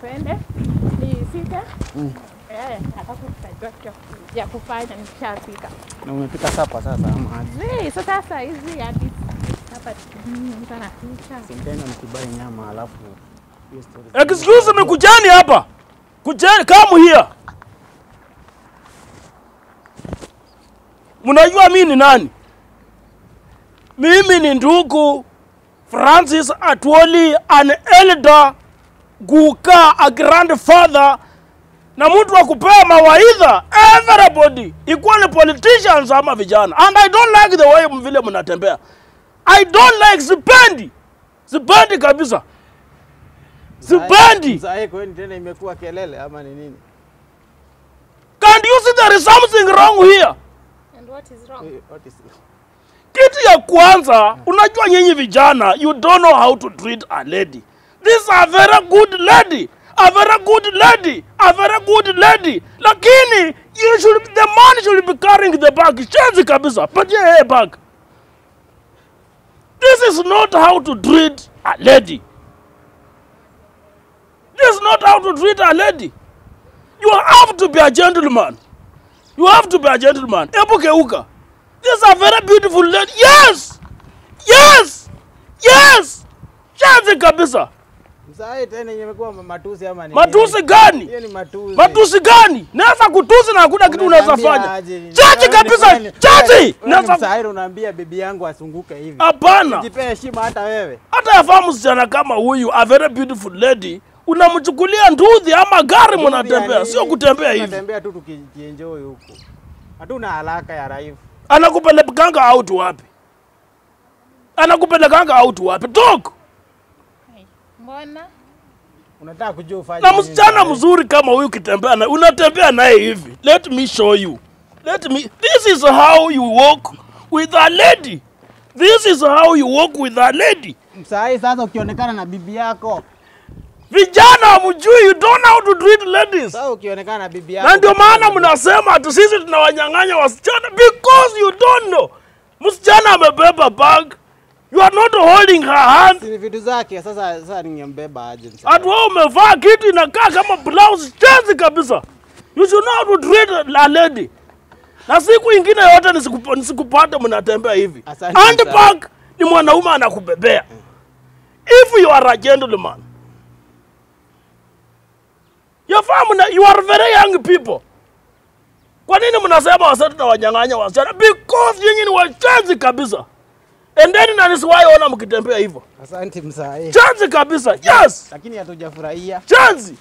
twende nisite eh, alafu tutajua cha ku- ya kufanya nikishafika. Na umepika sapa sasa ama aje? So sasa hizi hadi hapa mm, mtu anapika. Sintenda nikibai nyama alafu. Excuse me, kujani hapa. Kujani, come here. Mnajua mimi ni nani? Mimi ni ndugu Francis Atwoli, an elder Guka, a grandfather na mtu wa kupea mawaidha everybody, equally politicians ama vijana. And I don't like the way vile mnatembea. I don't like, sipendi, sipendi kabisa, sipendi. Tena imekuwa kelele ama ni nini? Can't you see there is something wrong here? And what is wrong? Eh, what is Kitu ya kwanza, unajua nyinyi vijana, you don't know how to treat a lady. This is a very good lady, a very good lady, a very good lady. Lakini you should, the man should be carrying the bag. Chanzi kabisa, patia yeye bag. This is not how to treat a lady. This is not how to treat a lady. You have to be a gentleman. You have to be a gentleman. Geuka. This is a very beautiful lady. Yes! Yes! Yes! Chanzi kabisa. Mzae tena imekuwa matusi ama nini? Matusi gani? Hiyo ni matusi. Matusi gani? Naweza kutusi na hakuna kitu unaweza fanya. Chachi kabisa. Chachi! Naweza unaambia bibi yangu asunguke hivi. Hapana. Jipe heshima hata wewe. Hata yafahamu msichana kama huyu, a very beautiful lady, unamchukulia nduthi ama gari mnatembea, sio kutembea hivi. Tunatembea tu tukienjoy huko. Hatuna haraka ya raifu. Anakupelekanga out wapi? Anakupelekanga out wapi? Talk. Mbona? Unataka kujua ufanye na msichana mzuri kama huyu ukitembea na unatembea naye hivi. Let me show you. Let me this is how you walk with a lady. This is how you walk with a lady. Msai sasa ukionekana na bibi yako. vijana mjui, you don't know how to treat ladies. Sasa ukionekana na bibi yako. na ndio maana mnasema tu sisi tunawanyang'anya wasichana because you don't know. Msichana amebeba bag you are not holding her hand Si vitu zake sasa sasa ningembeba aje msai. Ati wewe umevaa kitu inakaa kama blouse chazi kabisa. You should know how to treat a lady. Na siku ingine yote nisikup- nisikupate mnatembea hivi. and Handbag ni mwanaume anakubebea. If you are a gentleman. Your na you are very young people. Kwa nini mnasema wasichana tunawanyang'anya wasichana? Because nyinyi ni wachezi kabisa. Endeni na nisiwahi ona mkitembea hivyo. Asante msae. Chanzi kabisa. Yes. Lakini hatujafurahia. Chazi.